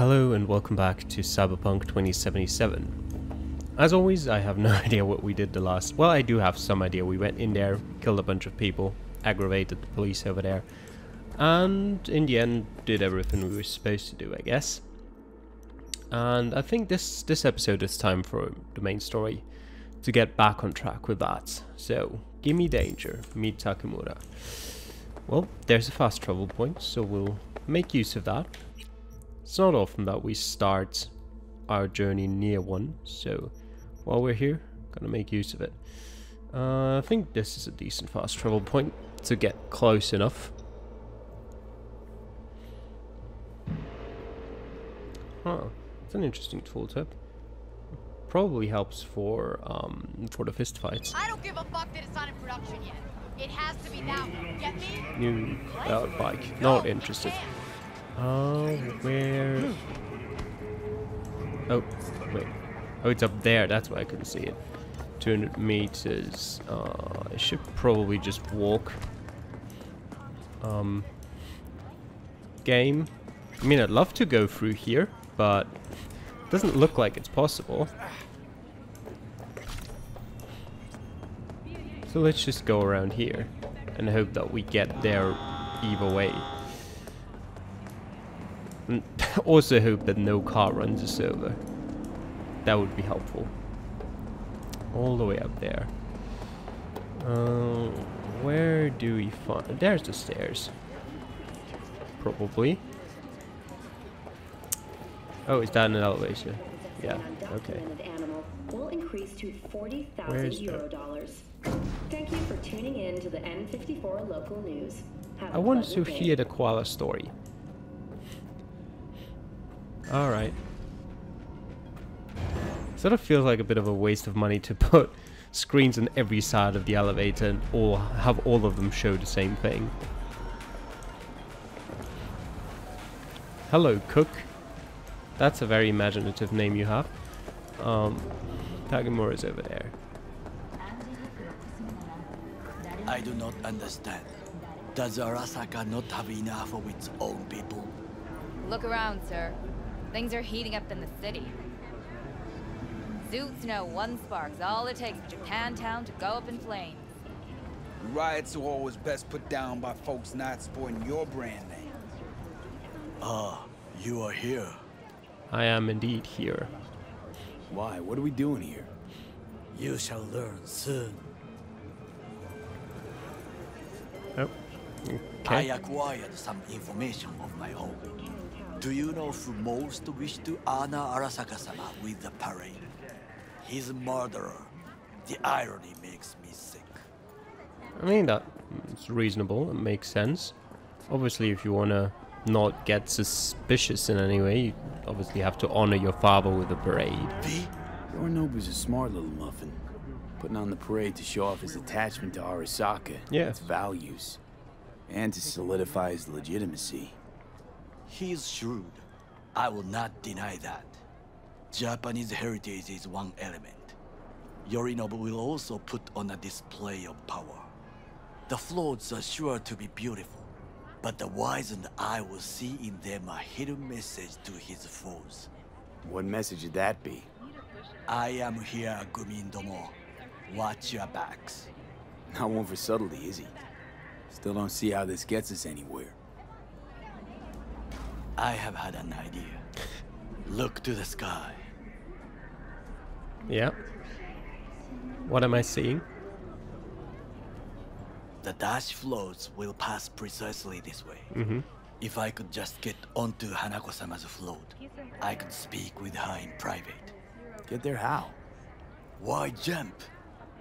Hello and welcome back to Cyberpunk 2077. As always, I have no idea what we did the last... Well, I do have some idea. We went in there, killed a bunch of people, aggravated the police over there, and in the end did everything we were supposed to do, I guess. And I think this, this episode is time for the main story, to get back on track with that. So, Gimme Danger, meet Takemura. Well, there's a fast travel point, so we'll make use of that. It's not often that we start our journey near one, so while we're here, gonna make use of it. Uh, I think this is a decent fast travel point to get close enough. Huh, it's an interesting tooltip. Probably helps for um, for the fist fights. I don't give a fuck that it's not in production yet. It has to be that one. Get me? New uh, bike. Not interested. Oh, where? Oh, wait. Oh, it's up there. That's why I couldn't see it. 200 meters. Uh, I should probably just walk. Um, game. I mean, I'd love to go through here, but it doesn't look like it's possible. So let's just go around here and hope that we get there either way. And also hope that no car runs us over. That would be helpful. All the way up there. Uh, where do we find... There's the stairs. Probably. Oh, is that an elevator? Yeah, okay. will increase to 40,000 Where's euro the- dollars. Thank you for tuning in to the N54 local news. Have I a want to hear the koala story. Alright. Sort of feels like a bit of a waste of money to put screens on every side of the elevator and all have all of them show the same thing. Hello, Cook. That's a very imaginative name you have. Um, is over there. I do not understand. Does Arasaka not have enough of its own people? Look around, sir. Things are heating up in the city. Zoots know one spark's all it takes for Japantown to go up in flames. Riots are always best put down by folks not sporting your brand name. Ah, you are here. I am indeed here. Why? What are we doing here? You shall learn soon. Oh. I acquired some information of my own. Do you know who most wished to honor Arasaka-sama with the parade? His murderer. The irony makes me sick. I mean, that it's reasonable. It makes sense. Obviously, if you want to not get suspicious in any way, you obviously have to honor your father with a parade. V? Yorinobu's a smart little muffin. Putting on the parade to show off his attachment to Arasaka. Yeah. Its values. And to solidify his legitimacy. He's shrewd. I will not deny that. Japanese heritage is one element. Yorinobu will also put on a display of power. The floats are sure to be beautiful, but the wizened eye will see in them a hidden message to his foes. What message would that be? I am here, Gumindomo. Watch your backs. Not one for subtlety, is he? Still don't see how this gets us anywhere. I have had an idea. Look to the sky. Yeah. What am I seeing? The dash floats will pass precisely this way. Mm-hmm. If I could just get onto Hanako-sama's float, I could speak with her in private. Get there how? Why jump?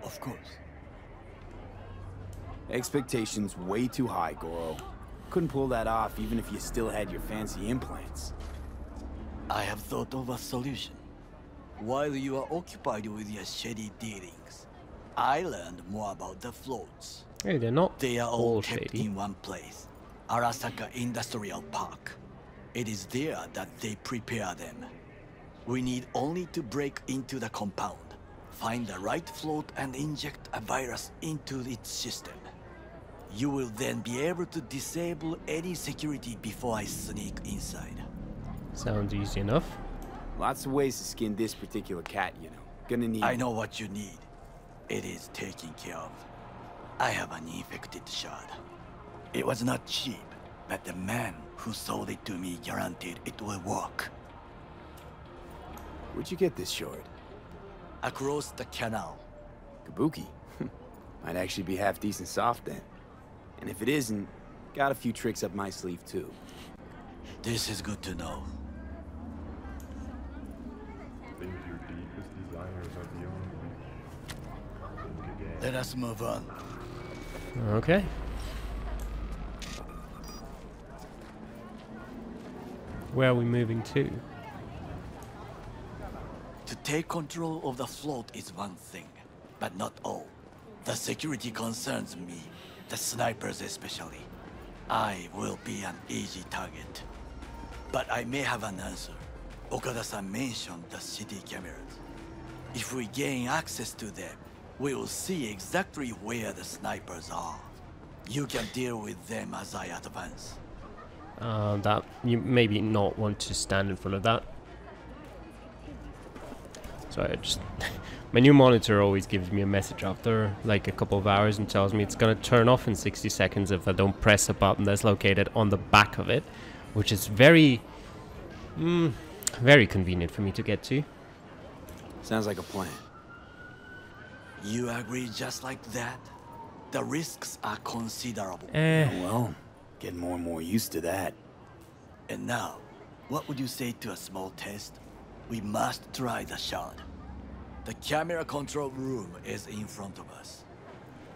Of course. Expectations way too high, Goro. Couldn't pull that off even if you still had your fancy implants. I have thought of a solution. While you are occupied with your shady dealings, I learned more about the floats. Hey, they're not They are all all kept shady. in one place, Arasaka Industrial Park. It is there that they prepare them. We need only to break into the compound, find the right float and inject a virus into its system. You will then be able to disable any security before I sneak inside. Sounds easy enough. Lots of ways to skin this particular cat, you know. Gonna need. I know what you need. It is taken care of. I have an infected shard. It was not cheap, but the man who sold it to me guaranteed it will work. Where'd you get this shard? Across the canal. Kabuki. Might actually be half decent soft then. And if it isn't, got a few tricks up my sleeve too. This is good to know. Think your deepest desires are beyond reach. Think again. Let us move on. Okay. Where are we moving to? To take control of the float is one thing, but not all. The security concerns me, the snipers especially. I will be an easy target. But I may have an answer. Okada-san mentioned the city cameras. If we gain access to them, we will see exactly where the snipers are. You can deal with them as I advance. Uh, that you maybe not want to stand in front of that. Sorry, I just my new monitor always gives me a message after like a couple of hours and tells me it's gonna turn off in 60 seconds if I don't press a button that's located on the back of it, which is very, mm, very convenient for me to get to. Sounds like a plan. You agree just like that? The risks are considerable. Eh, Well, getting more and more used to that. And now, what would you say to a small test? We must try the shard. The camera control room is in front of us.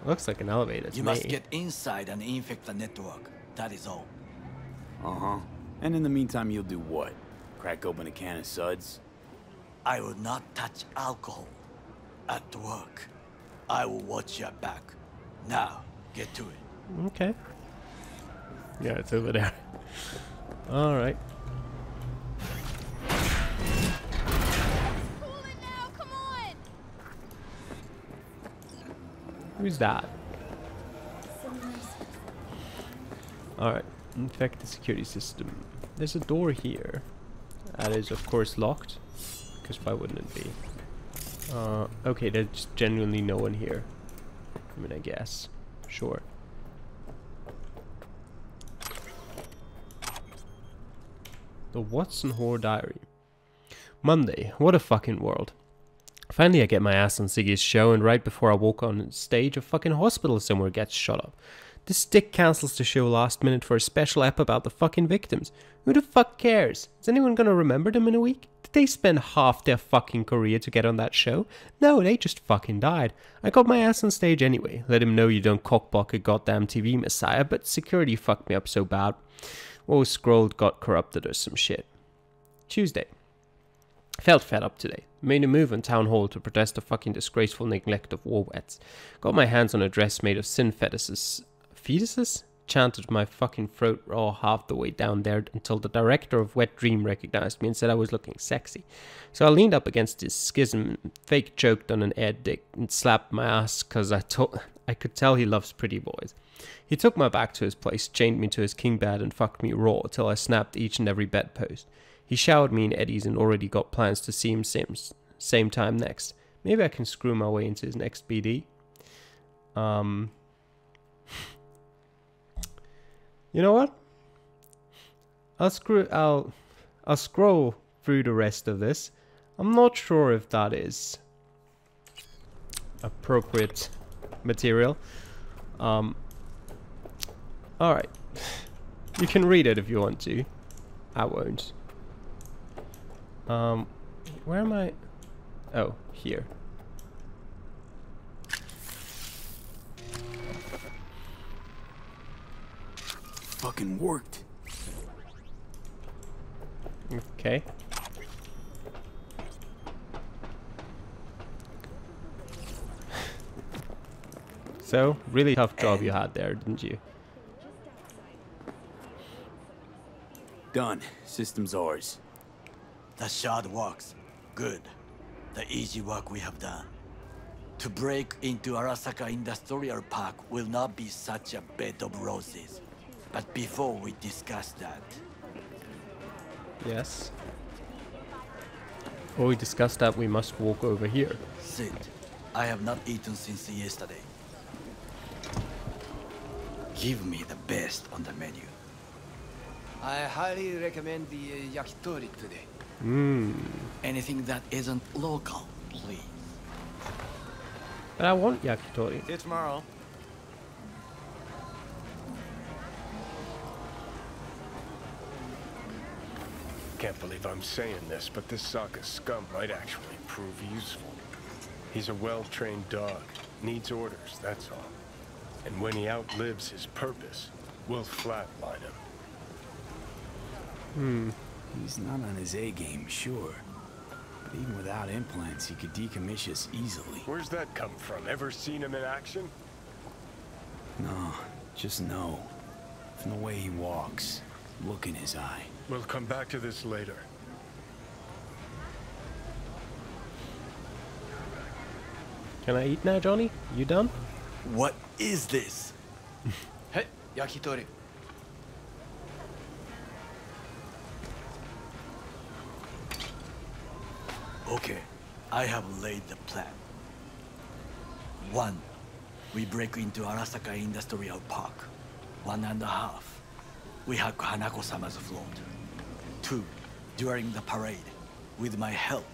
looks like an elevator. to You must get inside and infect the network. That is all. Uh-huh. And in the meantime, you'll do what? Crack open a can of suds? I will not touch alcohol. At work, I will watch your back. Now, get to it. Okay. Yeah, it's over there. All right. Who's that? Alright, infect the security system. There's a door here. That is, of course, locked. Because why wouldn't it be? Uh, okay, there's genuinely no one here. I mean, I guess. Sure. The Watson Horror Diary. Monday. What a fucking world. Finally, I get my ass on Siggy's show, and right before I walk on stage, a fucking hospital somewhere gets shot up. This dick cancels the show last minute for a special app about the fucking victims. Who the fuck cares? Is anyone gonna remember them in a week? Did they spend half their fucking career to get on that show? No, they just fucking died. I got my ass on stage anyway. Let him know you don't cockblock a goddamn TV messiah, but security fucked me up so bad. Oh, scrolled got corrupted or some shit. Tuesday. Felt fed up today. Made a move on town hall to protest the fucking disgraceful neglect of war vets. Got my hands on a dress made of sin fetuses. Fetuses? Chanted my fucking throat raw half the way down there until the director of Wet Dream recognized me and said I was looking sexy. So I leaned up against his schism, fake choked on an air dick, and slapped my ass because I, to- I could tell he loves pretty boys. He took my back to his place, chained me to his king bed, and fucked me raw till I snapped each and every bedpost. He showered me in eddies and already got plans to see him Sims same time next. Maybe I can screw my way into his next BD. Um, you know what? I'll screw. I'll. I'll scroll through the rest of this. I'm not sure if that is appropriate material. Um. All right. You can read it if you want to. I won't. Um, where am I? Oh, here. Fucking worked. Okay. So, really tough job you had there, didn't you? Done. System's ours. The shard works. Good. The easy work we have done. To break into Arasaka Industrial Park will not be such a bed of roses. But before we discuss that, Yes. Before we discuss that we must walk over here. Sit. I have not eaten since yesterday. Give me the best on the menu. I highly recommend the uh, yakitori today. Mmm. Anything that isn't local, please. But I want yakitori. See you tomorrow. Can't believe I'm saying this, but this Sokka scum might actually prove useful. He's a well-trained dog. Needs orders, that's all. And when he outlives his purpose, we'll flatline him. Hmm. He's not on his A game, sure. But even without implants, he could decommission us easily. Where's that come from? Ever seen him in action? No, just no. From the way he walks, look in his eye. We'll come back to this later. Can I eat now, Johnny? You done? What is this? Hey, yakitori. Okay, I have laid the plan. One, we break into Arasaka Industrial Park. One and a half, we hack Hanako-sama's float. Two, during the parade, with my help,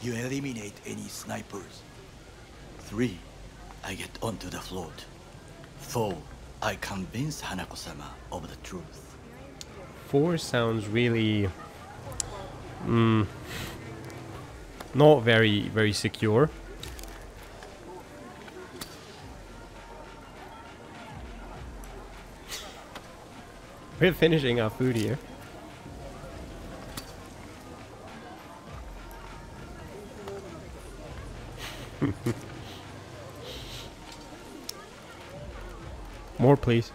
you eliminate any snipers. Three, I get onto the float. Four, I convince Hanako-sama of the truth. Four sounds really... Mm, not very, very secure. We're finishing our food here. More, please.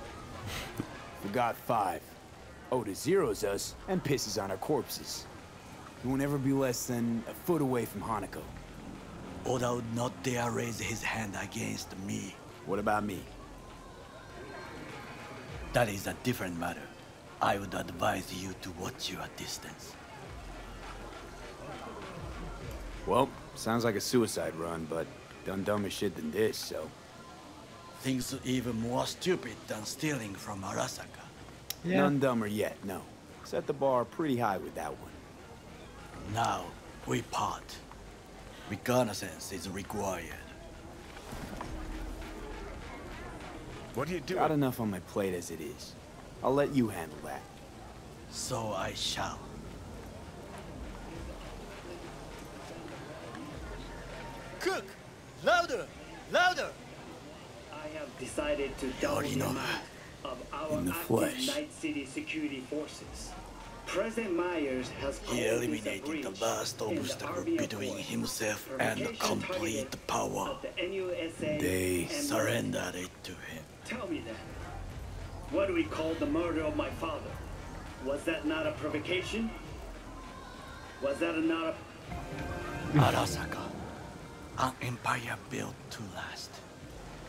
We got five. Oda zeros us and pisses on our corpses. He won't ever be less than a foot away from Hanako. Oda would not dare raise his hand against me. What about me? That is a different matter. I would advise you to watch your distance. Well, sounds like a suicide run, but done dumber shit than this, so... Things even more stupid than stealing from Arasaka. None dumber yet, no. Set the bar pretty high with that one. Now, we part. Reconnaissance is required. What are you doing? Got enough on my plate as it is. I'll let you handle that. So I shall. Cook! Louder! Louder! I have decided to double the amount of our active. Night City security forces. President Myers has He called this a eliminated the last in the obstacle between himself and Provocation complete power. the They Surrendered it to him. Tell me then, what do we call the murder of my father? Was that not a provocation? Was that not a Arasaka. An empire built to last.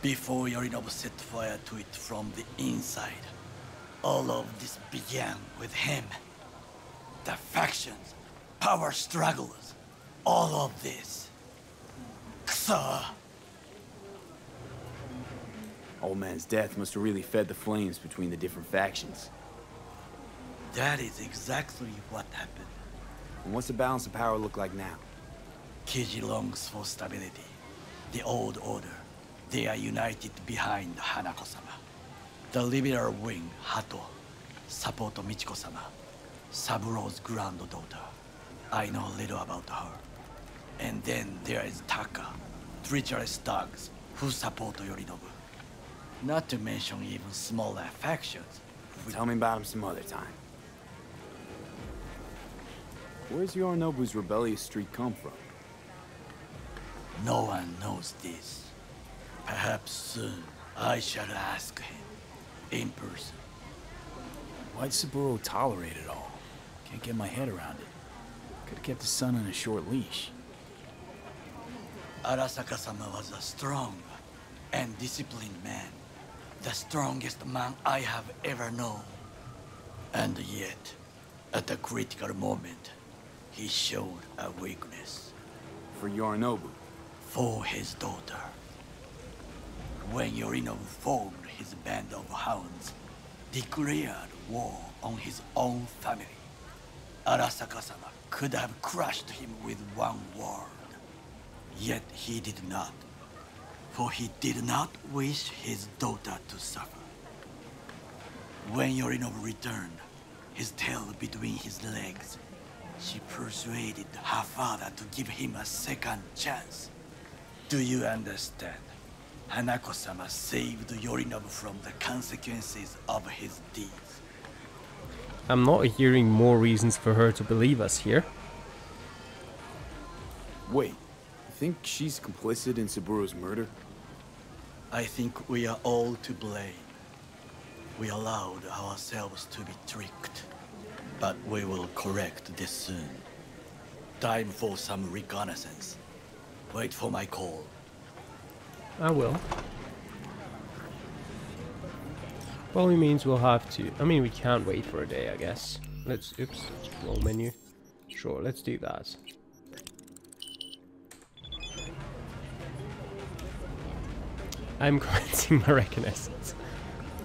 Before Yorinobu set fire to it from the inside. All of this began with him. The factions, power struggles, all of this. Kusa! Old man's death must have really fed the flames between the different factions. That is exactly what happened. And what's the balance of power look like now? Kiji longs for stability. The old order. They are united behind Hanako-sama. The liberal wing, Hato, support Michiko-sama, Saburo's granddaughter. I know little about her. And then there is Taka, treacherous dogs who support Yorinobu. Not to mention even smaller factions. Tell me about him some other time. Where's Yorinobu's rebellious streak come from? No one knows this. Perhaps soon I shall ask him in person. Why'd Saburo tolerate it all? Can't get my head around it. Could've kept his son on a short leash. Arasaka-sama was a strong and disciplined man. The strongest man I have ever known. And yet, At a critical moment, he showed a weakness. For Yorinobu. For his daughter. When Yorinobu formed his band of hounds, declared war on his own family, Arasaka-sama could have crushed him with one word. Yet he did not. For he did not wish his daughter to suffer. When Yorinobu returned, his tail between his legs, she persuaded her father to give him a second chance. Do you understand? Hanako-sama saved Yorinobu from the consequences of his deeds. I'm not hearing more reasons for her to believe us here. Wait, you think she's complicit in Saburo's murder? I think we are all to blame. We allowed ourselves to be tricked. But we will correct this soon. Time for some reconnaissance. Wait for my call. I will. Probably means we'll have to. I mean, we can't wait for a day, I guess. Let's. Oops. Wrong menu. Sure, let's do that. I'm commencing my reconnaissance.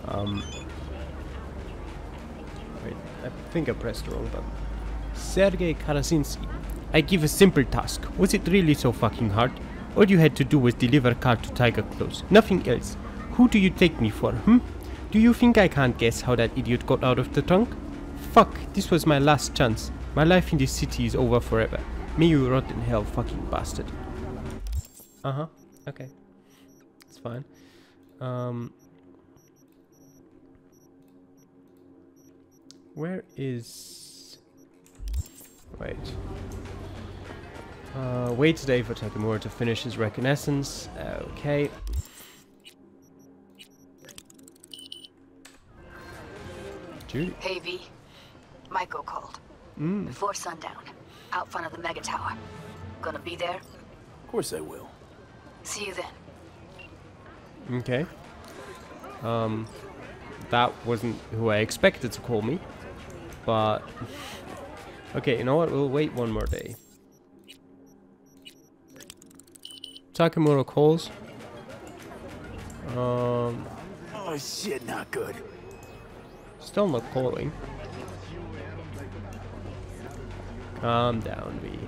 Um. Wait, I think I pressed the wrong button. Sergei Karasinski. I give a simple task. Was it really so fucking hard? All you had to do was deliver car to Tyger Claws. Nothing else. Who do you take me for, hmm? Do you think I can't guess how that idiot got out of the trunk? Fuck, this was my last chance. My life in this city is over forever. May you rot in hell, fucking bastard. Uh-huh, okay. It's fine. Um... Where is... Wait. Uh, wait today for Takemura to finish his reconnaissance. Okay. Judy. Hey V. Maiko called. Mm. Before sundown. Out front of the mega tower. Gonna be there? Of course I will. See you then. Okay. Um, that wasn't who I expected to call me, but okay. You know what? We'll wait one more day. Takemura calls. Um, Oh shit, not good. Still not calling. Calm down, V.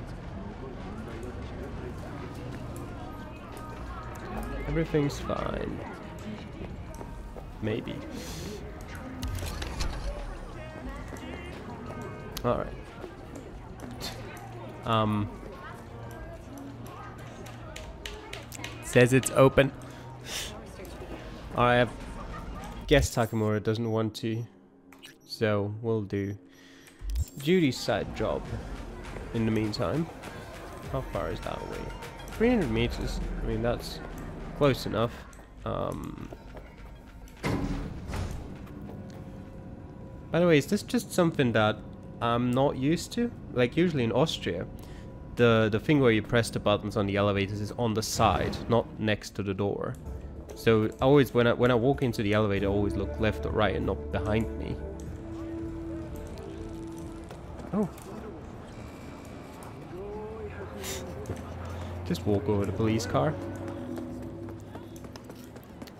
Everything's fine. Maybe. Alright. Um. Says it's open. I have guess Takemura doesn't want to. So we'll do Judy's side job in the meantime. How far is that away? 300 meters. I mean, that's close enough. Um, by the way, is this just something that I'm not used to? Like usually in Austria, the the thing where you press the buttons on the elevators is on the side, not next to the door. So always when I when I walk into the elevator, I always look left or right and not behind me. Oh. Just walk over the police car.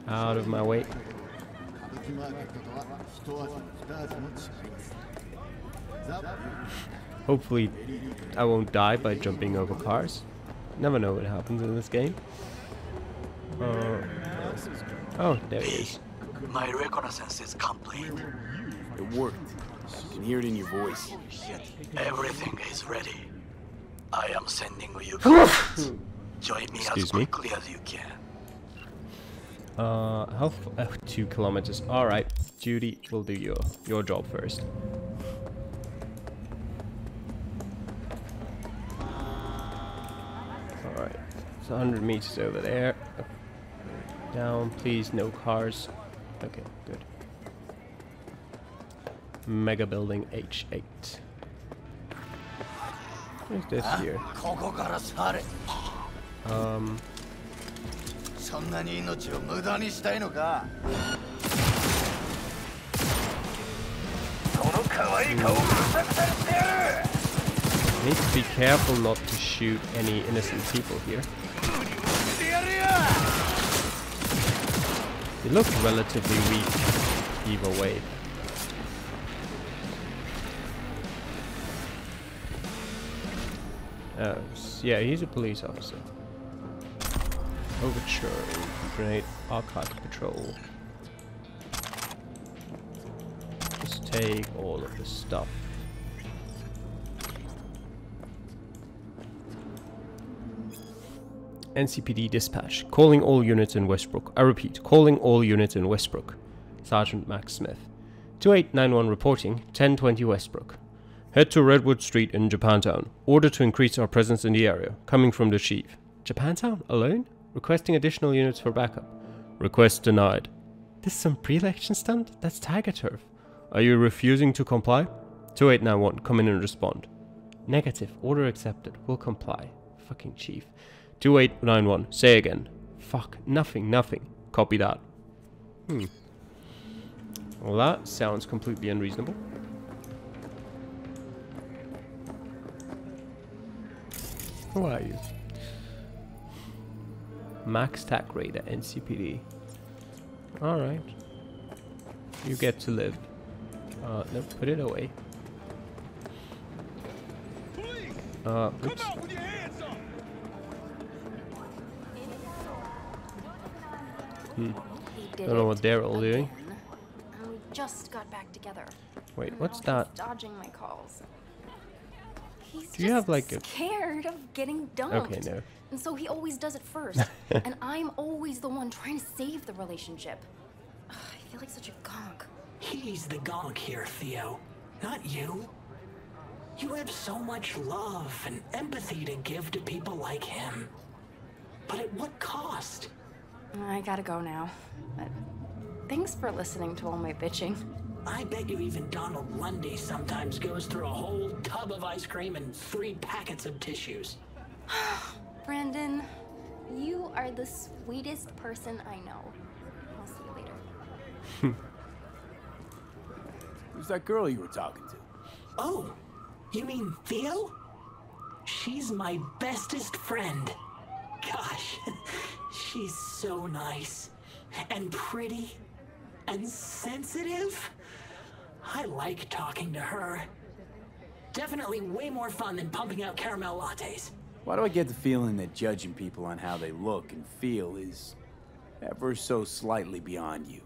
Out of my way. Hopefully I won't die by jumping over cars. Never know what happens in this game. Uh, oh, there he is. My reconnaissance is complete. It worked. I can hear it in your voice. Everything is ready. I am sending you Join me as Excuse me? quickly as you can. Uh, how uh, two kilometers. All right, Judy, we'll do your your job first. All right, it's 100 meters over there. Down, please, no cars. Okay, good. Mega building H8. What's this here? ここから去れ Um, そんなに命を無駄にしたいのかこの Need to be careful not to shoot any innocent people here. They look relatively weak either way. Oh, yeah, he's a police officer. Overture, grenade, archive patrol. Just take all of this stuff. NCPD dispatch. Calling all units in Westbrook. I repeat, calling all units in Westbrook. Sergeant Max Smith. 2891 reporting, 1020 Westbrook. Head to Redwood Street in Japantown. Order to increase our presence in the area. Coming from the chief. Japantown? Alone? Requesting additional units for backup. Request denied. This is some pre-election stunt? That's Tyger Turf. Are you refusing to comply? 2891, come in and respond. Negative. Order accepted. Will comply. Fucking chief. 2891, say again. Fuck. Nothing, nothing. Copy that. Hmm. Well, that sounds completely unreasonable. Who are you? Max Tac Raider, NCPD. Alright. You get to live. Uh, no, put it away. Uh, oops. Hmm. Don't know what they're all doing. We just got back together. Wait, what's that? Dodging my calls. He's Do you have like a scared of getting dumped. Okay, no. And so he always does it first. and I'm always the one trying to save the relationship. Ugh, I feel like such a gonk. He's the gonk here, Theo. Not you. You have so much love and empathy to give to people like him. But at what cost? I gotta go now. But thanks for listening to all my bitching. I bet you even Donald Lundy sometimes goes through a whole tub of ice cream and three packets of tissues. Brendan, you are the sweetest person I know. I'll see you later. Who's that girl you were talking to? Oh, you mean Theo? She's my bestest friend. Gosh, she's so nice and pretty and sensitive. I like talking to her. Definitely way more fun than pumping out caramel lattes. Why do I get the feeling that judging people on how they look and feel is ever so slightly beyond you?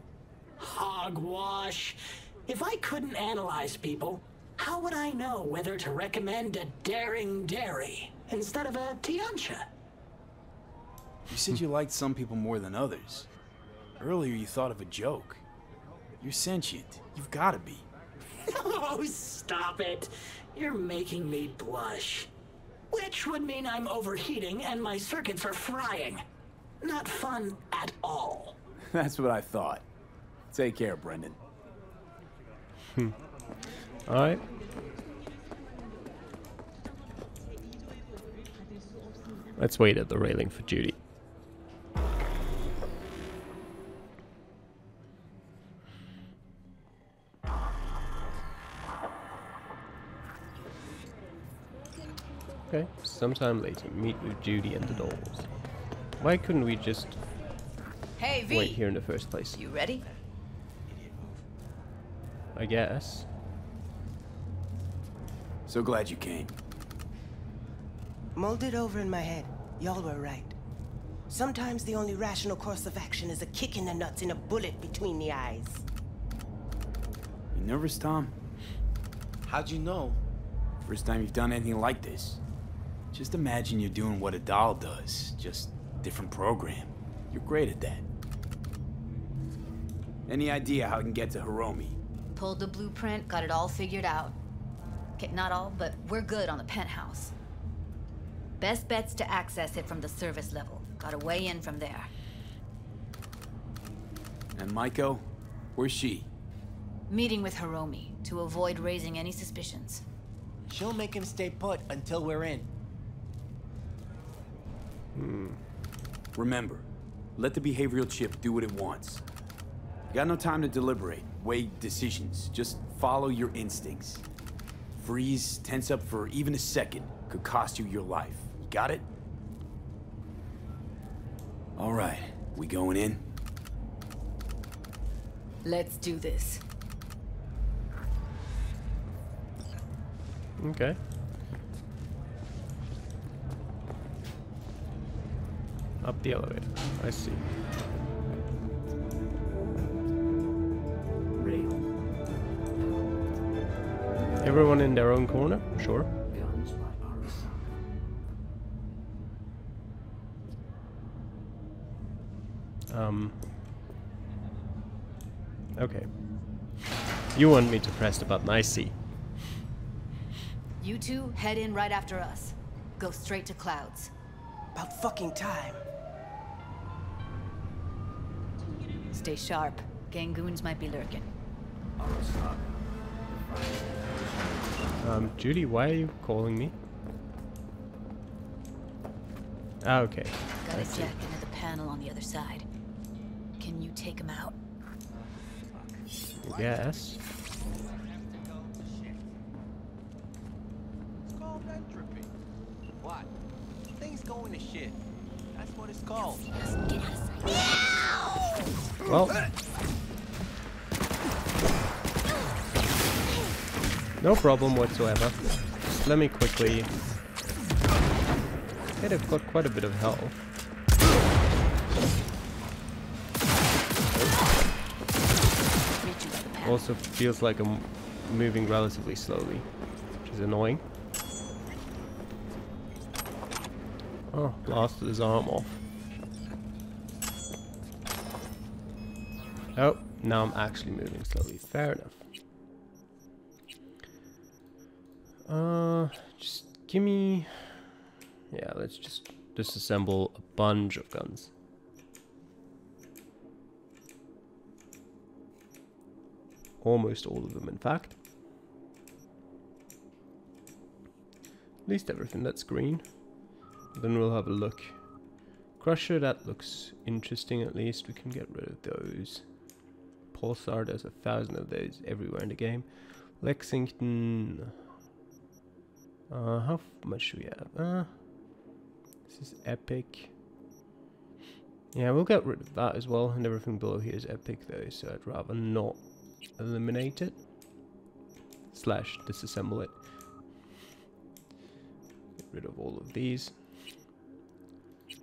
Hogwash. If I couldn't analyze people, how would I know whether to recommend a daring dairy instead of a Tiancha? You said you liked some people more than others. Earlier you thought of a joke. You're sentient. You've got to be. Oh, stop it. You're making me blush. Which would mean I'm overheating and my circuits are frying. Not fun at all. That's what I thought. Take care, Brendan. Hmm. Alright. Let's wait at the railing for Judy. Sometime later, meet with Judy and the dolls. Why couldn't we just Hey, V. wait here in the first place? You ready? I guess. So glad you came. Mulled it over in my head. Y'all were right. Sometimes the only rational course of action is a kick in the nuts and a bullet between the eyes. You nervous, Tom? How'd you know? First time you've done anything like this. Just imagine you're doing what a doll does, just different program. You're great at that. Any idea how I can get to Hiromi? Pulled the blueprint, got it all figured out. Okay, not all, but we're good on the penthouse. Best bet's to access it from the service level. Gotta way in from there. And Maiko? Where's she? Meeting with Hiromi to avoid raising any suspicions. She'll make him stay put until we're in. Hmm. Remember, let the behavioral chip do what it wants. You got no time to deliberate. weigh decisions. Just follow your instincts. Freeze, tense up for even a second could cost you your life. You got it? All right, we going in? Let's do this. Okay. Up the elevator. I see. Everyone in their own corner? Sure. Um. Okay. You want me to press the button, I see. You two head in right after us. Go straight to Clouds. About fucking time. Stay sharp. Gangoons might be lurking. Um, Judy, why are you calling me? Ah, okay. Got I a see. jack into the panel on the other side. Can you take him out? Yes. What? Things going to shit. That's what it's called. Well. No problem whatsoever. Let me quickly... Okay, they've got quite a bit of health. Also feels like I'm moving relatively slowly, which is annoying. Oh, blasted his arm off. Oh, now I'm actually moving slowly. Fair enough. Uh, just give me... Yeah, let's just disassemble a bunch of guns. Almost all of them, in fact. At least everything that's green. Then we'll have a look. Crusher, that looks interesting at least. We can get rid of those. Pulsar, there's a thousand of those everywhere in the game. Lexington... Uh, how much do we have? Uh, this is epic. Yeah, we'll get rid of that as well. And everything below here is epic though, so I'd rather not eliminate it. Slash disassemble it. Get rid of all of these.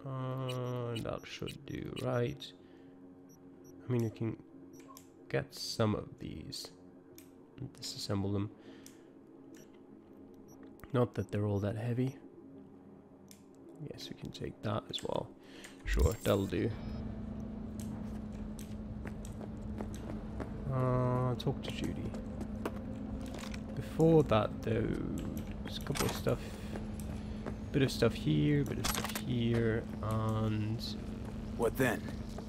Uh, that should do right. I mean, you can get some of these and disassemble them. Not that they're all that heavy. Yes, we can take that as well. Sure, that'll do. Uh, talk to Judy. Before that, though, there's a couple of stuff. Bit of stuff here, bit of stuff here, and What then?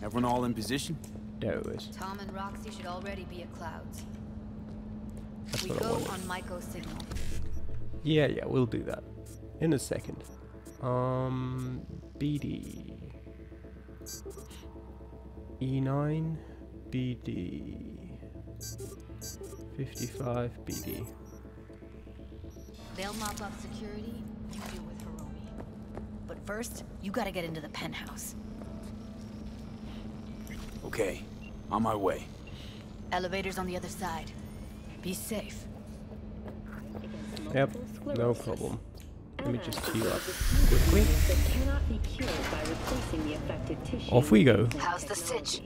Everyone all in position? There it is. Tom and Roxy should already be at Clouds. That's we what I go wanted. on Maiko's signal. Yeah, yeah, we'll do that in a second. Um, BD. E9, BD. 55, BD. They'll mop up security, you deal with Hiromi. But first, you gotta get into the penthouse. Okay, on my way. Elevator's on the other side. Be safe. Yep, no problem. Let me just heal up quickly. that cannot be cured by replacing the affected tissue. Off we go. How's the sitch?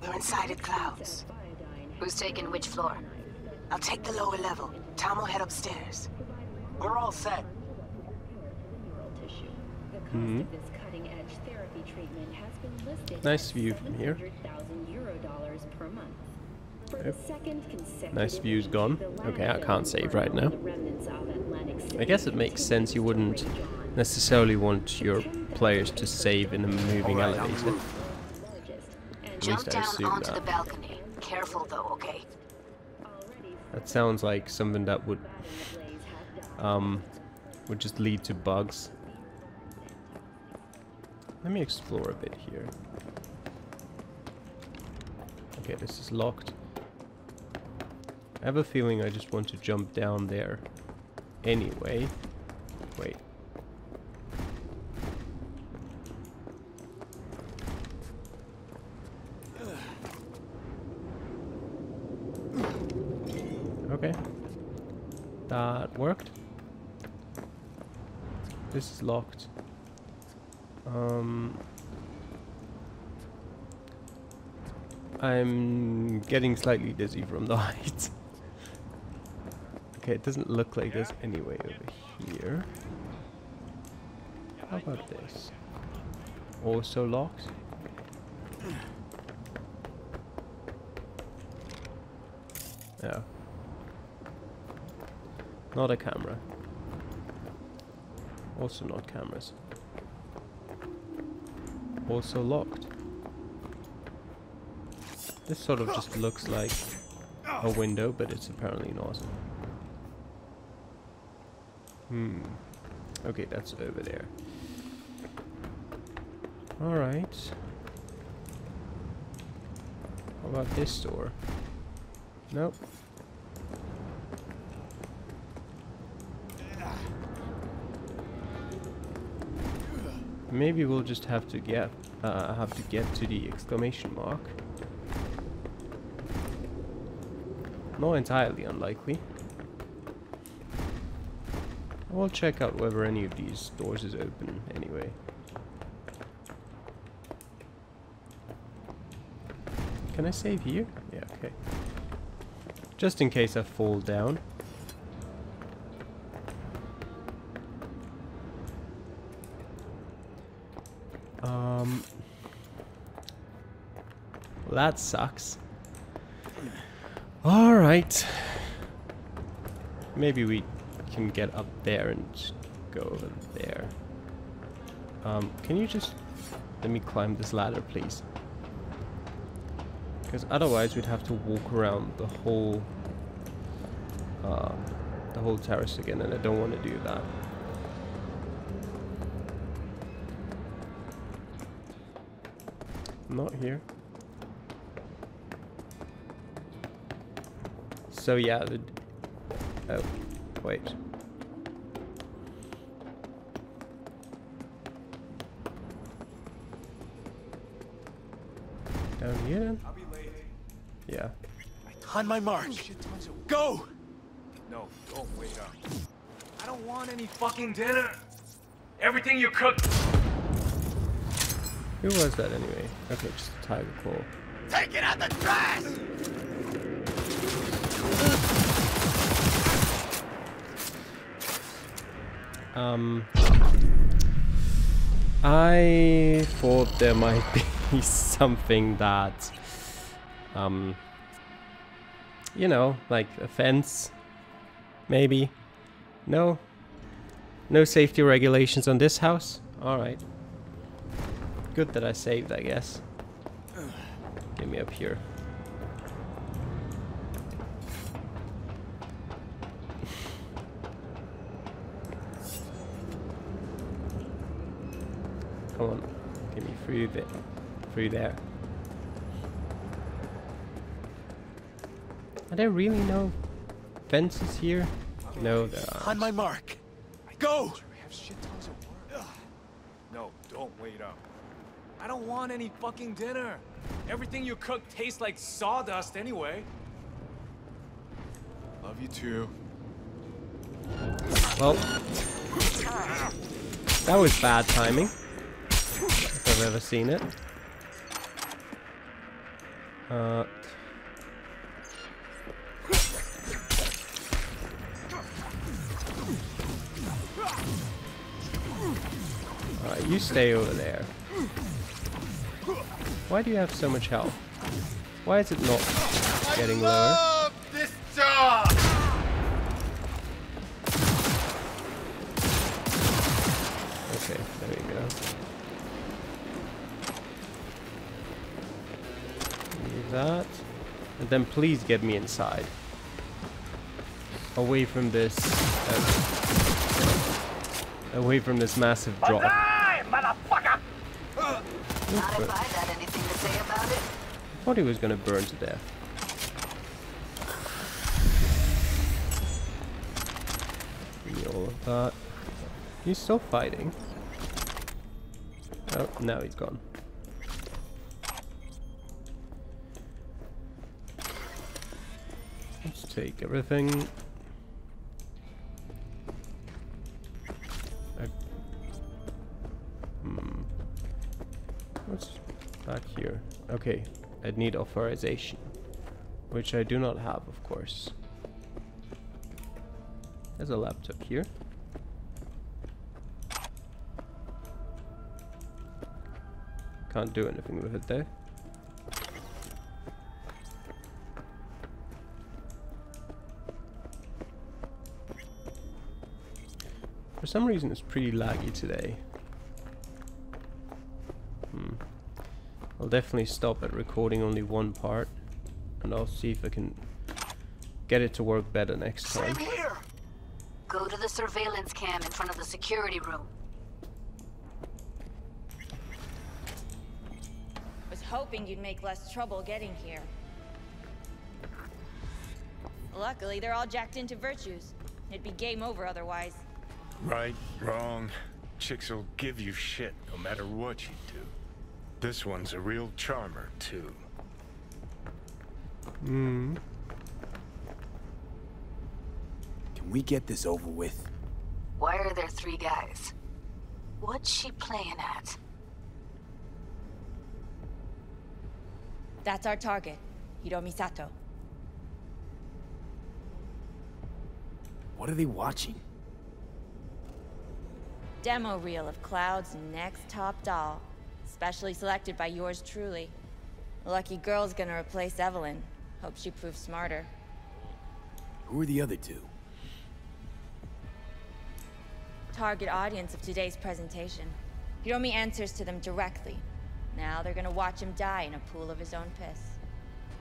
We're inside at Clouds. Who's taking which floor? I'll take the lower level. Tom will head upstairs. We're all set. Hmm. Therapy treatment has been listed Nice view from here. dollars per month. For Yep. Nice view's gone. Okay, I can't save right now. the remnants of Atlantic I guess it makes sense you wouldn't necessarily want your players to save in a moving the elevator. At Jump least I down assume onto the that. balcony. Careful though, okay? That sounds like something that would um would just lead to bugs. Let me explore a bit here. Okay, this is locked. I have a feeling I just want to jump down there anyway. Wait. Okay. That worked. This is locked. Um, I'm getting slightly dizzy from the height. okay, it doesn't look like there's any way over here. How about this? Also locked? Yeah. Not a camera. Also not cameras. Also locked. This sort of just looks like a window, but it's apparently not. Hmm. Okay, that's over there. Alright. How about this door? Nope. Maybe we'll just have to get uh, have to get to the exclamation mark. Not entirely unlikely. I'll check out whether any of these doors is open anyway. Can I save here? Yeah, okay. Just in case I fall down. Well, that sucks. Alright. Maybe we can get up there and go over there. Um, can you just let me climb this ladder, please? Because otherwise we'd have to walk around the whole uh, the whole terrace again, and I don't want to do that. Not here. So yeah, the... Oh, wait. Down here then? Yeah. On my mark. Oh, Go! No, don't wait up. I don't want any fucking dinner. Everything you cooked. Who was that anyway? Okay, just a Tyger Claw. Take it out the trash! Um, I thought there might be something that, um, you know, like a fence, maybe. No, no safety regulations on this house. All right. Good that I saved, I guess. Get me up here. Come on, get me through there. Through there. Are there really no fences here? No, there are. On my mark. Go! No, don't wait up. I don't want any fucking dinner. Everything you cook tastes like sawdust anyway. Love you too. Well, that was bad timing. I've ever seen it. Uh, you stay over there. Why do you have so much health? Why is it not getting lower? this job! that. And then please get me inside. Away from this... Uh, away from this massive drop. Motherfucker! I. I thought he was gonna burn to death. all of that. He's still fighting. Oh, now he's gone. Take everything. Uh, hmm. What's back here? Okay, I need authorization. Which I do not have, of course. There's a laptop here. Can't do anything with it though. Some reason it's pretty laggy today. Hmm. I'll definitely stop at recording only one part and I'll see if I can get it to work better next time. Same here. Go to the surveillance cam in front of the security room. Was hoping you'd make less trouble getting here. Luckily, they're all jacked into virtuals. It'd be game over otherwise. Right, wrong. Chicks will give you shit no matter what you do. This one's a real charmer, too. Hmm. Can we get this over with? Why are there three guys? What's she playing at? That's our target, Hiromi Sato. What are they watching? Demo reel of Cloud's next top doll. Specially selected by yours truly. Lucky girl's gonna replace Evelyn. Hope she proves smarter. Who are the other two? Target audience of today's presentation. Hiromi answers to them directly. Now they're gonna watch him die in a pool of his own piss.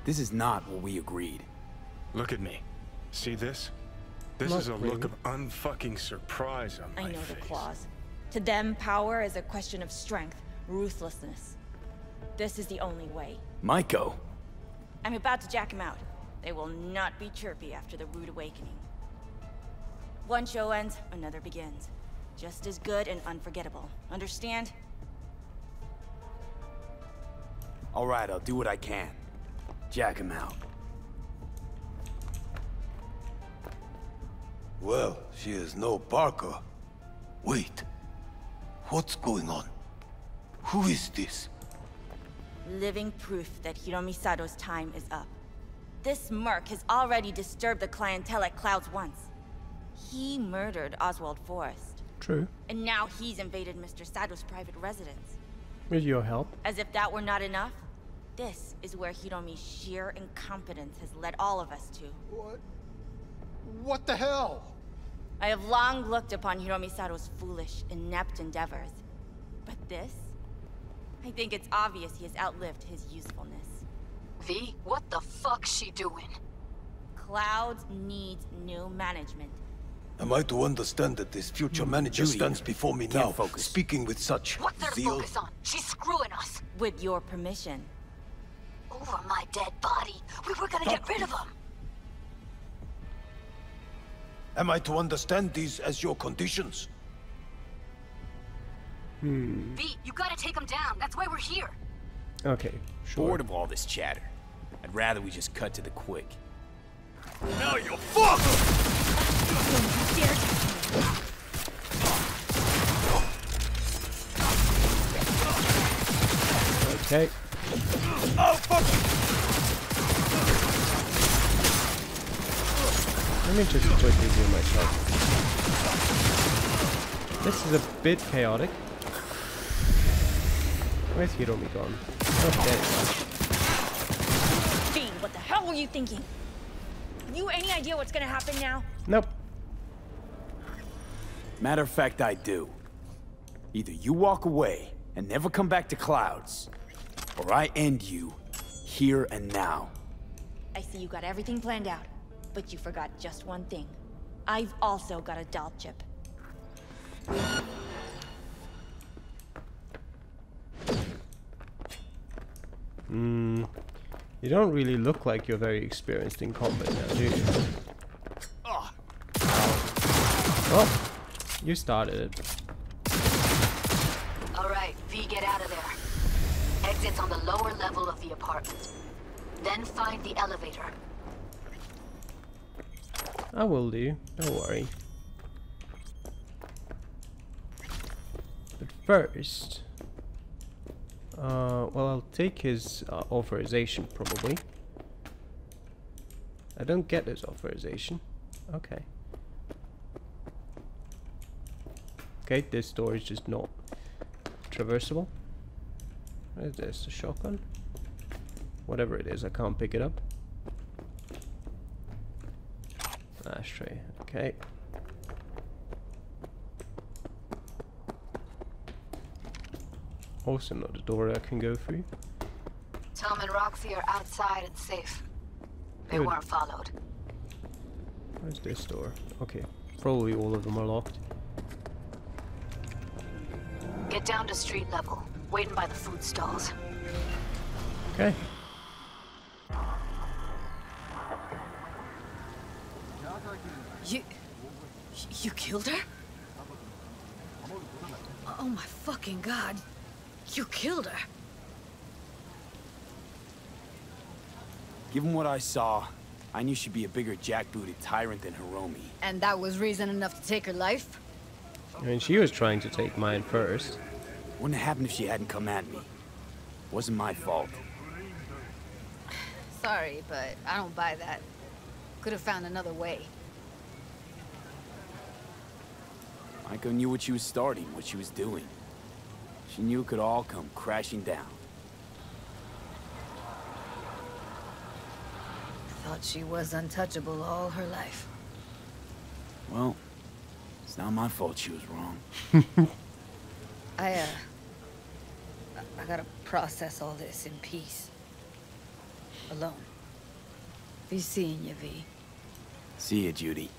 This is not what we agreed. Look at me. See this? This Not is a really. look of unfucking surprise on my face. I know face. the claws. To them, power is a question of strength, ruthlessness. This is the only way. Maiko. I'm about to jack him out. They will not be chirpy after the rude awakening. One show ends, another begins. Just as good and unforgettable. Understand? All right, I'll do what I can. Jack him out. Well, she is no Parker. Wait. What's going on? Who is this? Living proof that Hiromi Sato's time is up. This merc has already disturbed the clientele at Clouds once. He murdered Oswald Forrest. True. And now he's invaded Mr. Sato's private residence. With your help. As if that were not enough, this is where Hiromi's sheer incompetence has led all of us to. What? What the hell? I have long looked upon Hiromi Sato's foolish, inept endeavors. But this? I think it's obvious he has outlived his usefulness. V, what the fuck's she doing? Clouds needs new management. Am I to understand that this future manager Julia, stands before me now, focus. speaking with such What's their zeal? focus on? She's screwing us. With your permission. Over my dead body. We were gonna get rid of him. Am I to understand these as your conditions? Hmm. V, you gotta take him down. That's why we're here. Okay, sure. Bored of all this chatter. I'd rather we just cut to the quick. Now you're fucked! Okay. Oh, fuck! Let me just quickly do myself. This is a bit chaotic. Where's Hiromi gone? Oh, there you. Fiend, what the hell were you thinking? You any idea what's gonna happen now? Nope. Matter of fact, I do. Either you walk away and never come back to Clouds, or I end you here and now. I see you got everything planned out, but you forgot just one thing. I've also got a doll chip. Hmm. You don't really look like you're very experienced in combat now, do you? Oh. You started it. All right, V, get out of there. Exits on the lower level of the apartment. Then find the elevator. I will do. Don't worry. But first, uh, well, I'll take his uh, authorization probably. I don't get his authorization. Okay. Okay, this door is just not traversable. What is this? A shotgun? Whatever it is, I can't pick it up. Ashtray. Okay. Also not a door I can go through. Tom and Roxy are outside and safe. They Good. weren't followed. Where's this door? Okay. Probably all of them are locked. Get down to street level. Waiting by the food stalls. Okay. Killed her? Oh my fucking god. You killed her. Given what I saw, I knew she'd be a bigger jackbooted tyrant than Hiromi. And that was reason enough to take her life? I mean, she was trying to take mine first. Wouldn't have happened if she hadn't come at me. Wasn't my fault. Sorry, but I don't buy that. Could have found another way. Maiko knew what she was starting, what she was doing. She knew it could all come crashing down. Thought she was untouchable all her life. Well, it's not my fault she was wrong. I, uh... I- I gotta process all this in peace. Alone. Be seeing you, V. See ya, Judy.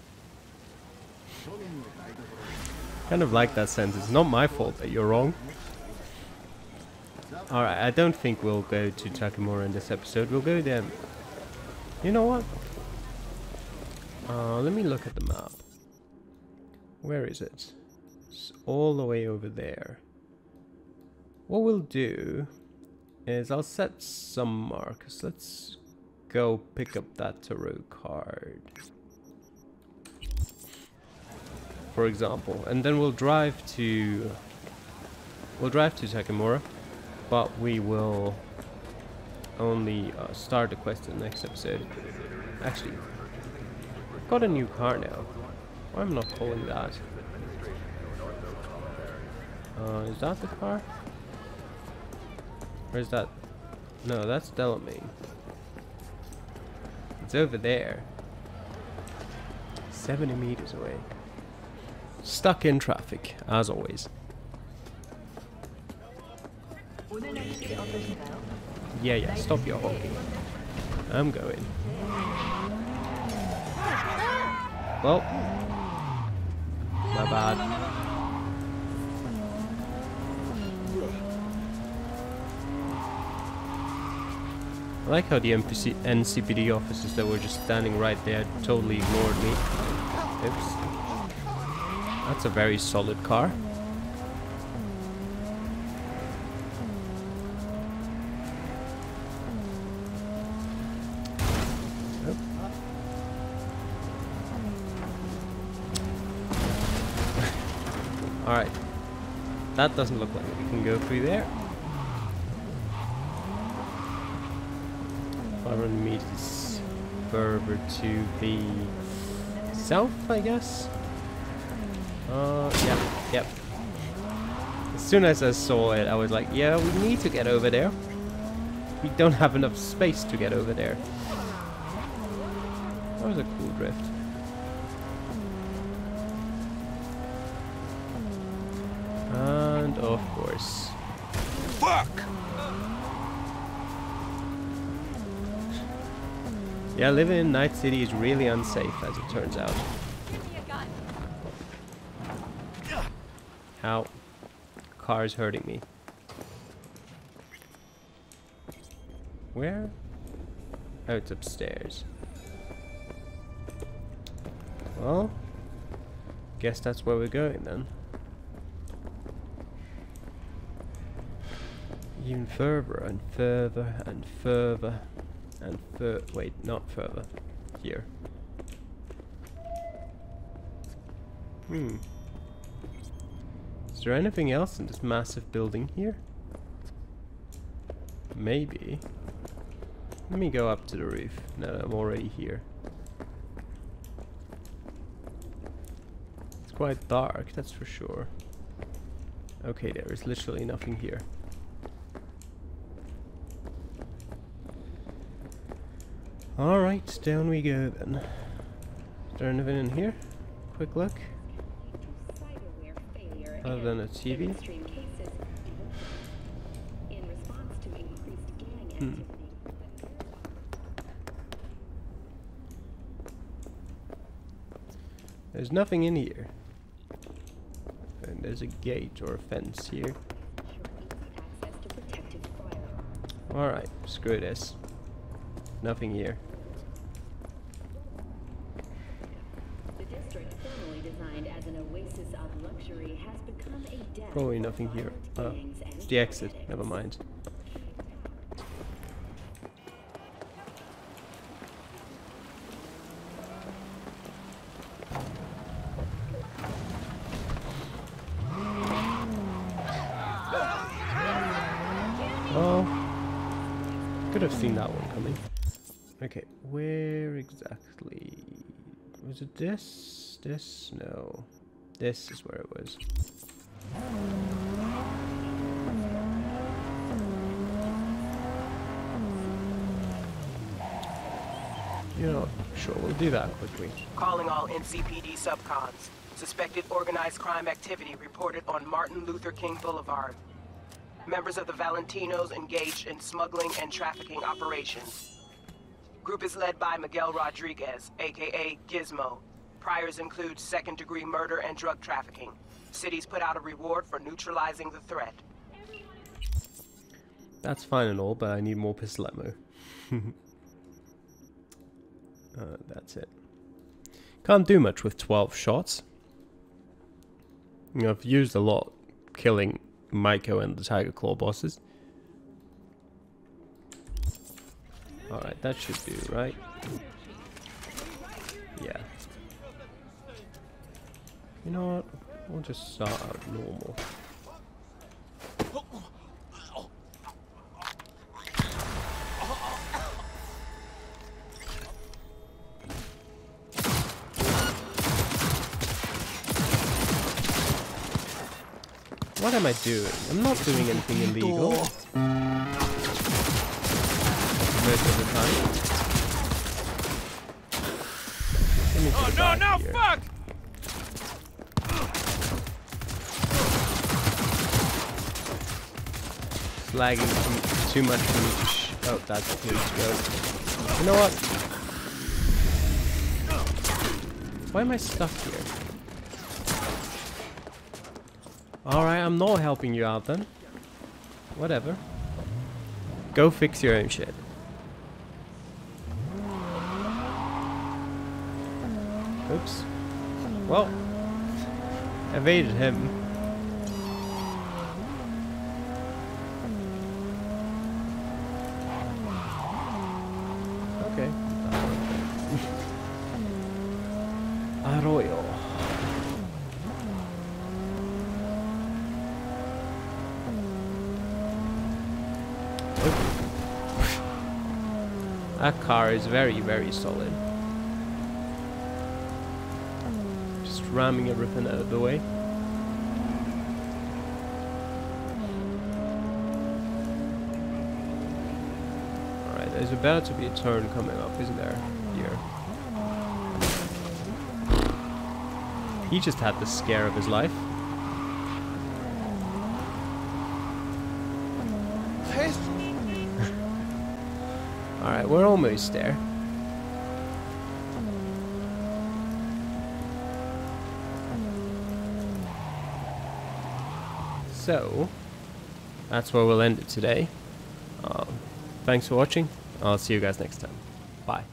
Kind of like that sentence. It's not my fault that you're wrong. Alright, I don't think we'll go to Takemura in this episode. We'll go there. You know what? Uh, let me look at the map. Where is it? It's all the way over there. What we'll do is I'll set some markers. Let's go pick up that tarot card. For example. And then we'll drive to... We'll drive to Takemura. But we will only uh, start the quest in the next episode. Actually, I've got a new car now. Why am I not pulling that? Uh, is that the car? Where's that? No, that's Delamain. It's over there. 70 meters away. Stuck in traffic, as always. Yeah, yeah, stop your honking. I'm going. Well, my bad. I like how the NPC NCPD officers that were just standing right there totally ignored me. Oops. That's a very solid car. Alright. That doesn't look like we can go through there. 500 meters further to the south, I guess. Uh, yeah, yep. As soon as I saw it, I was like, yeah, we need to get over there. We don't have enough space to get over there. That was a cool drift. And of course. Fuck! Yeah, living in Night City is really unsafe, as it turns out. Ow. Car's hurting me. Where? Oh, it's upstairs. Well, guess that's where we're going then. Even further and further and further and fur- wait, not further. Here. Hmm. Is there anything else in this massive building here? Maybe. Let me go up to the roof now that I'm already here. It's quite dark, that's for sure. Okay, there is literally nothing here. Alright, down we go then. Is there anything in here? Quick look. Other than a TV? Hmm. There's nothing in here. And there's a gate or a fence here. Alright, screw this. Nothing here. Probably nothing here. Oh, it's the exit. Never mind. Oh, could have seen that one coming. Okay, where exactly? Was it this? This? No. This is where it was. You know, sure, we'll do that quickly. Calling all NCPD subcons. Suspected organized crime activity reported on Martin Luther King Boulevard. Members of the Valentinos engaged in smuggling and trafficking operations. Group is led by Miguel Rodriguez, aka Gizmo. Priors include second-degree murder and drug trafficking. Cities put out a reward for neutralizing the threat. That's fine and all, but I need more pistol ammo. uh, that's it. Can't do much with 12 shots. I've used a lot killing Maiko and the Tyger Claw bosses. Alright, that should do, right? Yeah. You know what? We'll just start out normal. What am I doing? I'm not doing anything illegal. Most of the time. Oh no, no, here. fuck! Lagging too, too much for me to sh Oh, that's the police road. You know what? Why am I stuck here? Alright, I'm not helping you out then. Whatever. Go fix your own shit. Oops. Well, evaded him. Okay. Arroyo. That car is very, very solid. Just ramming everything out of the way. Alright, there's about to be a turn coming up, isn't there? Here. He just had the scare of his life. Alright, we're almost there. So, that's where we'll end it today. Um, thanks for watching. I'll see you guys next time. Bye.